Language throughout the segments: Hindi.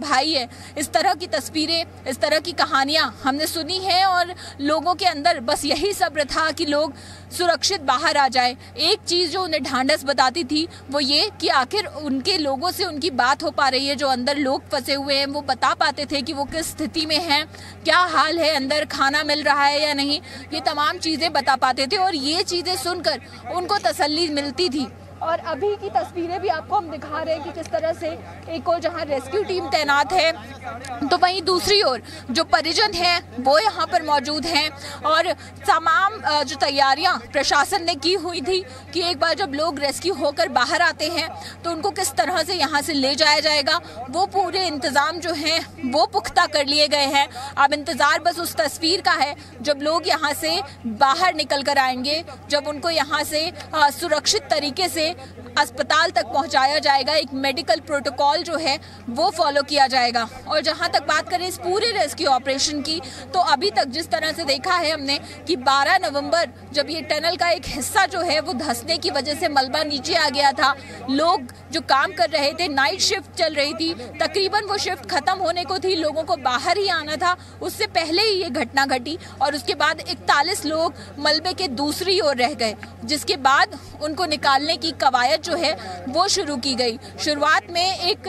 भाई है। इस तरह की तस्वीरें, इस तरह की कहानियाँ हमने सुनी हैं और लोगों के अंदर बस यही सब्र था कि लोग सुरक्षित बाहर आ जाए। एक चीज़ जो उन्हें ढांढस बताती थी, वो ये कि आखिर उनके लोगों से उनकी बात हो पा रही है, जो अंदर लोग फंसे हुए हैं, वो बता पाते थे कि वो किस स्थिति में हैं, क्या हाल है, अंदर खाना मिल रहा है या नहीं। ये तमाम चीज़ें बता पाते थे और ये चीज़ें सुनकर उनको तसल्ली मिलती थी। और अभी की तस्वीरें भी आपको हम दिखा रहे हैं कि किस तरह से एक और जहाँ रेस्क्यू टीम तैनात है तो वहीं दूसरी ओर जो परिजन हैं, वो यहाँ पर मौजूद हैं और तमाम जो तैयारियाँ प्रशासन ने की हुई थी कि एक बार जब लोग रेस्क्यू होकर बाहर आते हैं तो उनको किस तरह से यहाँ से ले जाया जाएगा, वो पूरे इंतज़ाम जो हैं, वो पुख्ता कर लिए गए हैं। अब इंतज़ार बस उस तस्वीर का है, जब लोग यहाँ से बाहर निकल कर आएँगे, जब उनको यहाँ से सुरक्षित तरीके से yeah अस्पताल तक पहुँचाया जाएगा। एक मेडिकल प्रोटोकॉल जो है, वो फॉलो किया जाएगा। और जहाँ तक बात करें इस पूरे रेस्क्यू ऑपरेशन की तो अभी तक जिस तरह से देखा है हमने कि 12 नवंबर जब ये टनल का एक हिस्सा जो है, वो धंसने की वजह से मलबा नीचे आ गया था। लोग जो काम कर रहे थे नाइट शिफ्ट चल रही थी, तकरीबन वो शिफ्ट खत्म होने को थी, लोगों को बाहर ही आना था। उससे पहले ही ये घटना घटी और उसके बाद इकतालीस लोग मलबे के दूसरी ओर रह गए, जिसके बाद उनको निकालने की कवायद जो है वो शुरू की गई। शुरुआत में एक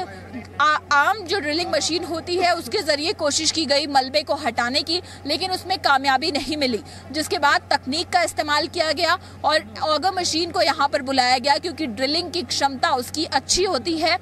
आ, आम जो ड्रिलिंग मशीन होती है उसके ज़रिए कोशिश की गई मलबे को हटाने की लेकिन उसमें कामयाबी नहीं मिली जिसके बाद तकनीक का इस्तेमाल किया गया और ऑगर मशीन को यहाँ पर बुलाया गया क्योंकि ड्रिलिंग की क्षमता उसकी अच्छी होती है।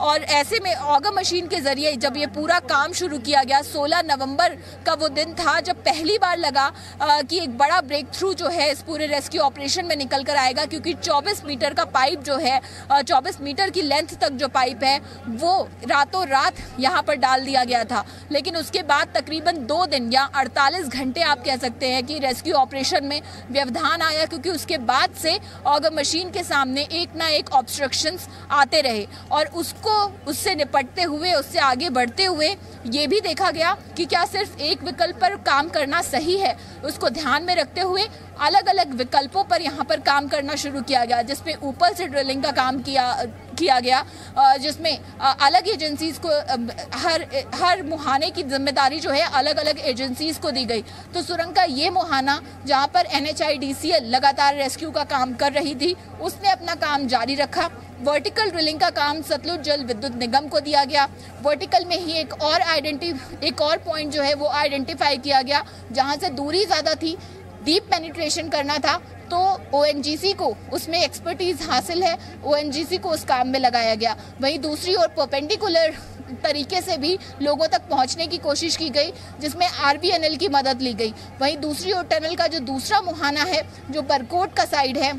और ऐसे में ऑगर मशीन के ज़रिए जब ये पूरा काम शुरू किया गया 16 नवंबर का वो दिन था जब पहली बार लगा आ, कि एक बड़ा ब्रेक थ्रू जो है इस पूरे रेस्क्यू ऑपरेशन में निकल कर आएगा क्योंकि 24 मीटर का पाइप जो है आ, 24 मीटर की लेंथ तक जो पाइप है वो रातों रात यहाँ पर डाल दिया गया था। लेकिन उसके बाद तकरीबन दो दिन या अड़तालीस घंटे आप कह सकते हैं कि रेस्क्यू ऑपरेशन में व्यवधान आया क्योंकि उसके बाद से ऑगर मशीन के सामने एक ना एक ऑब्स्ट्रक्शन आते रहे। और उस को उससे निपटते हुए, उससे आगे बढ़ते हुए ये भी देखा गया कि क्या सिर्फ़ एक विकल्प पर काम करना सही है। उसको ध्यान में रखते हुए अलग अलग विकल्पों पर यहाँ पर काम करना शुरू किया गया जिसमें ऊपर से ड्रिलिंग का काम किया किया गया जिसमें अलग एजेंसीज को हर हर मुहाने की ज़िम्मेदारी जो है अलग अलग एजेंसीज को दी गई। तो सुरंग का ये मुहाना, जहाँ पर एन लगातार रेस्क्यू का काम कर रही थी, उसने अपना काम जारी रखा। वर्टिकल ड्रिलिंग का काम सतलुज जल विद्युत निगम को दिया गया। वर्टिकल में ही एक और आइडेंटि एक और पॉइंट जो है, वो आइडेंटिफाई किया गया, जहाँ से दूरी ज़्यादा थी। डीप पेनिट्रेशन करना था तो ओएनजीसी को उसमें एक्सपर्टीज हासिल है ओएनजीसी को उस काम में लगाया गया। वहीं दूसरी ओर परपेंडिकुलर तरीके से भी लोगों तक पहुँचने की कोशिश की गई, जिसमें आरबीएनएल की मदद ली गई। वहीं दूसरी ओर टनल का जो दूसरा मुहाना है, जो बरकोट का साइड है,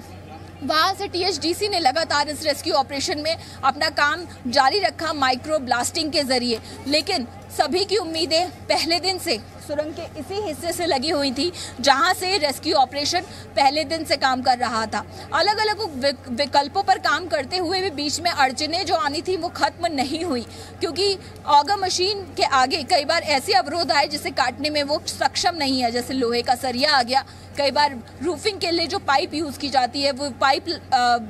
वहाँ से टीएचडीसी ने लगातार इस रेस्क्यू ऑपरेशन में अपना काम जारी रखा माइक्रो ब्लास्टिंग के ज़रिए। लेकिन सभी की उम्मीदें पहले दिन से सुरंग के इसी हिस्से से लगी हुई थी, जहाँ से रेस्क्यू ऑपरेशन पहले दिन से काम कर रहा था। अलग अलग विकल्पों पर काम करते हुए भी बीच में अड़चने जो आनी थी, वो खत्म नहीं हुई, क्योंकि ऑगा मशीन के आगे कई बार ऐसे अवरोध आए जिसे काटने में वो सक्षम नहीं है, जैसे लोहे का सरिया आ गया कई बार रूफिंग के लिए जो पाइप यूज़ की जाती है, वो पाइप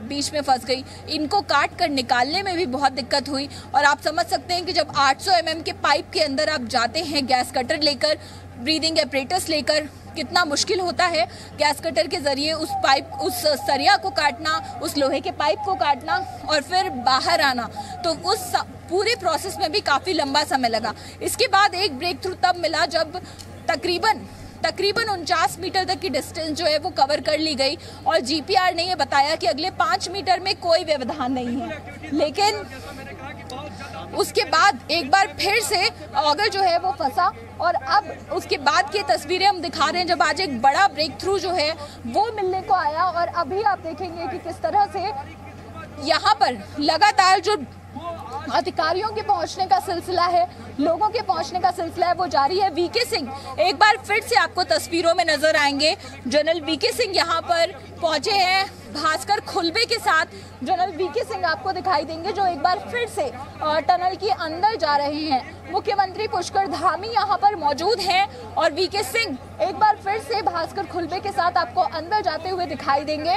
बीच में फंस गई। इनको काट कर निकालने में भी बहुत दिक्कत हुई और आप समझ सकते हैं कि जब 800 सौ mm के पाइप के अंदर आप जाते हैं गैस कटर लेकर ब्रीदिंग एपरेटस लेकर, कितना मुश्किल होता है गैस कटर के ज़रिए उस पाइप उस सरिया को काटना, उस लोहे के पाइप को काटना और फिर बाहर आना। तो उस पूरे प्रोसेस में भी काफ़ी लंबा समय लगा। इसके बाद एक ब्रेक थ्रू तब मिला जब तकरीबन तकरीबन उनचास मीटर तक की डिस्टेंस जो है वो कवर कर ली गई और जीपीआर ने ये बताया कि अगले पाँच मीटर में कोई व्यवधान नहीं है। लेकिन उसके बाद एक बार फिर से ऑगर जो है वो फंसा और अब उसके बाद की तस्वीरें हम दिखा रहे हैं जब आज एक बड़ा ब्रेक थ्रू जो है वो मिलने को आया और अभी आप देखेंगे कि किस तरह से यहाँ पर लगातार जो अधिकारियों के पहुँचने का सिलसिला है, लोगों के पहुँचने का सिलसिला है, वो जारी है। वीके सिंह, एक बार फिर से आपको तस्वीरों में नज़र आएँगे। जनरल वीके सिंह यहाँ पर पहुँचे हैं, भास्कर खुलबे के साथ। जनरल वीके सिंह आपको दिखाई देंगे, जो एक बार फिर से टनल के अंदर जा रहे हैं। मुख्यमंत्री पुष्कर धामी यहाँ पर मौजूद हैं और वीके सिंह एक बार फिर से भास्कर खुलबे के साथ आपको अंदर जाते हुए दिखाई देंगे।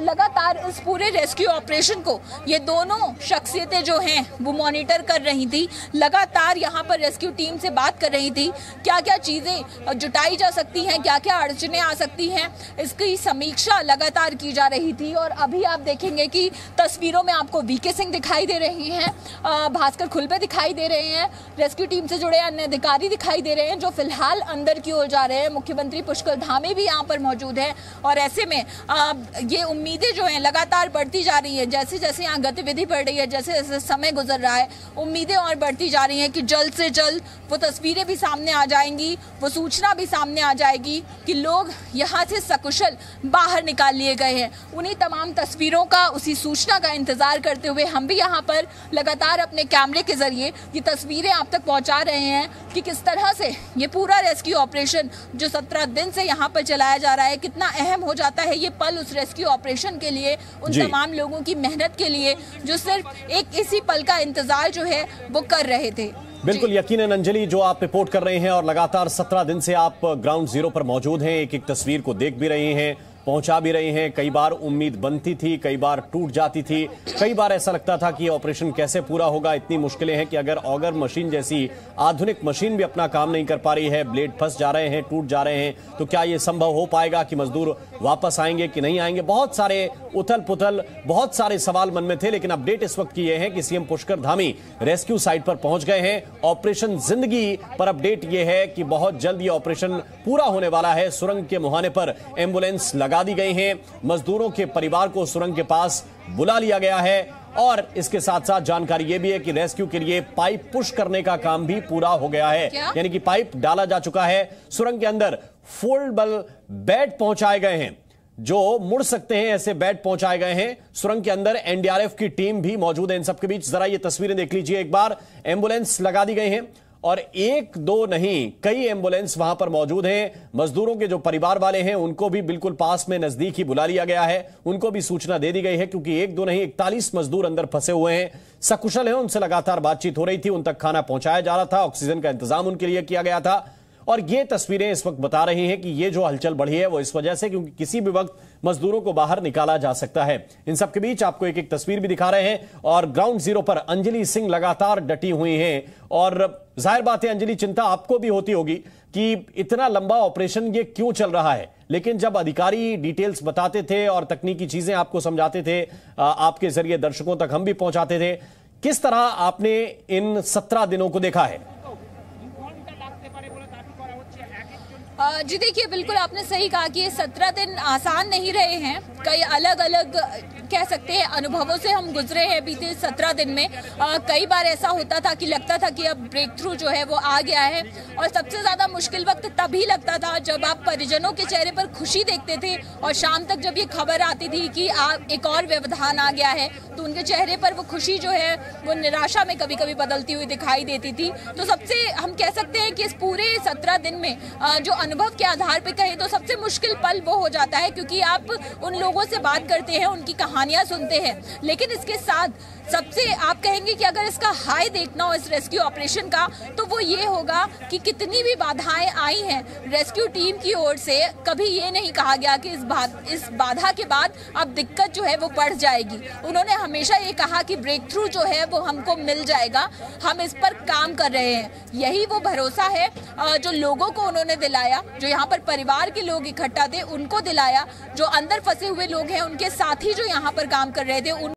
लगातार इस पूरे रेस्क्यू ऑपरेशन को ये दोनों शख्सियतें जो हैं, वो मॉनिटर कर रही थी। लगातार यहाँ पर रेस्क्यू टीम से बात कर रही थी। क्या क्या चीज़ें जुटाई जा सकती हैं क्या क्या अड़चने आ सकती हैं, इसकी समीक्षा लगातार की जा रही थी। और अभी आप देखेंगे कि तस्वीरों में आपको वीके सिंह दिखाई दे रही हैं भास्कर खुलबे दिखाई दे रहे हैं। रेस्क्यू टीम से जुड़े अन्य अधिकारी दिखाई दे रहे हैं जो फ़िलहाल अंदर की ओर जा रहे हैं। मुख्यमंत्री पुष्कर धामी भी यहाँ पर मौजूद है और ऐसे में आ, ये उम्मीदें जो हैं लगातार बढ़ती जा रही है। जैसे जैसे यहाँ गतिविधि बढ़ रही है जैसे जैसे समय गुजर रहा है उम्मीदें और बढ़ती जा रही हैं कि जल्द से जल्द वो तस्वीरें भी सामने आ जाएँगी वो सूचना भी सामने आ जाएगी कि लोग यहाँ से सकुशल बाहर निकाल लिए गए हैं। उन्हीं तमाम तस्वीरों का उसी सूचना का इंतज़ार करते हुए हम भी यहाँ पर लगातार अपने कैमरे के ज़रिए ये तस्वीरें आप तक पहुँचा रहे हैं कि किस तरह से ये पूरा रेस्क्यू ऑपरेशन जो सत्रह दिन से यहाँ पर चलाया जा रहा है कितना अहम हो जाता है ये पल उस रेस्क्यू ऑपरेशन के लिए उन तमाम लोगों की मेहनत के लिए जो सिर्फ़ एक इसी पल का इंतज़ार जो है वो कर रहे थे। बिल्कुल यकीनन अंजलि जो आप रिपोर्ट कर रहे हैं और लगातार सत्रह दिन से आप ग्राउंड ज़ीरो पर मौजूद हैं एक एक तस्वीर को देख भी रहे हैं पहुँचा भी रहे हैं। कई बार उम्मीद बनती थी, कई बार टूट जाती थी। कई बार ऐसा लगता था कि ऑपरेशन कैसे पूरा होगा। इतनी मुश्किलें हैं कि अगर ऑगर मशीन जैसी आधुनिक मशीन भी अपना काम नहीं कर पा रही है, ब्लेड फंस जा रहे हैं, टूट जा रहे हैं तो क्या ये संभव हो पाएगा कि मजदूर वापस आएँगे कि नहीं आएँगे? बहुत सारे उथल पुथल बहुत सारे सवाल मन में थे, लेकिन अपडेट इस वक्त की यह है कि CM Pushkar Dhami rescue site पर पहुँच गए हैं। ऑपरेशन ज़िंदगी पर अपडेट यह है कि बहुत जल्द ये ऑपरेशन पूरा होने वाला है। सुरंग के मुहाने पर एंबुलेंस लगा लगा दी गई हैं। मजदूरों के परिवार को सुरंग के पास बुला लिया गया है और इसके साथ साथ जानकारी यह भी है कि रेस्क्यू के लिए पाइप पुश करने का काम भी पूरा हो गया है। यानी कि पाइप डाला जा चुका है। सुरंग के अंदर फोल्डेबल बेड पहुँचाए गए हैं। जो मुड़ सकते हैं ऐसे बेड पहुँचाए गए हैं। सुरंग के अंदर एनडीआरएफ की टीम भी मौजूद है। इन सबके बीच जरा ये तस्वीरें देख लीजिए। एक बार एंबुलेंस लगा दी गई हैं। और एक, दो नहीं, कई एंबुलेंस वहाँ पर मौजूद हैं। मजदूरों के जो परिवार वाले हैं, उनको भी बिल्कुल पास में नज़दीक ही बुला लिया गया है। उनको भी सूचना दे दी गई है, क्योंकि एक, दो नहीं, इकतालीस मजदूर अंदर फंसे हुए हैं। सकुशल हैं, उनसे लगातार बातचीत हो रही थी, उन तक खाना पहुँचाया जा रहा था, ऑक्सीजन का इंतज़ाम उनके लिए किया गया था। और ये तस्वीरें इस वक्त बता रही हैं कि ये जो हलचल बढ़ी है वो इस वजह से क्योंकि किसी भी वक्त मजदूरों को बाहर निकाला जा सकता है। इन सबके बीच आपको एक एक तस्वीर भी दिखा रहे हैं और ग्राउंड ज़ीरो पर अंजलि सिंह लगातार डटी हुई हैं। और ज़ाहिर बात है, अंजलि, चिंता आपको भी होती होगी कि इतना लंबा ऑपरेशन ये क्यों चल रहा है? लेकिन जब अधिकारी डिटेल्स बताते थे और तकनीकी चीज़ें आपको समझाते थे आपके ज़रिए दर्शकों तक हम भी पहुंचाते थे, किस तरह आपने इन सत्रह दिनों को देखा है? जी देखिए बिल्कुल आपने सही कहा कि ये सत्रह दिन आसान नहीं रहे हैं। कई अलग अलग कह सकते हैं अनुभवों से हम गुजरे हैं बीते सत्रह दिन में। आ, कई बार ऐसा होता था कि लगता था कि अब ब्रेक थ्रू जो है वो आ गया है। और सबसे ज़्यादा मुश्किल वक्त तभी लगता था जब आप परिजनों के चेहरे पर खुशी देखते थे और शाम तक जब ये खबर आती थी कि आप एक और व्यवधान आ गया है तो उनके चेहरे पर वो खुशी जो है वो निराशा में कभी कभी बदलती हुई दिखाई देती थी। तो सबसे हम कह सकते हैं कि इस पूरे सत्रह दिन में जो अनुभव के आधार पर कहें तो सबसे मुश्किल पल वो हो जाता है, क्योंकि आप उन लोगों से बात करते हैं, उनकी कहानियाँ सुनते हैं। लेकिन इसके साथ सबसे आप कहेंगे कि अगर इसका हाई देखना हो इस रेस्क्यू ऑपरेशन का तो वो ये होगा कि कितनी भी बाधाएँ आई हैं रेस्क्यू टीम की ओर से, कभी ये नहीं कहा गया कि इस बात इस बाधा के बाद अब दिक्कत जो है वो बढ़ जाएगी। उन्होंने हमेशा ये कहा कि ब्रेक थ्रू जो है वो हमको मिल जाएगा, हम इस पर काम कर रहे हैं। यही वो भरोसा है जो लोगों को उन्होंने दिलाया, जो यहाँ पर परिवार के लोग इकट्ठा थे, उनको दिलाया, जो अंदर फंसे हुए लोग हैं, उनके साथी जो यहाँ पर काम कर रहे थे, उन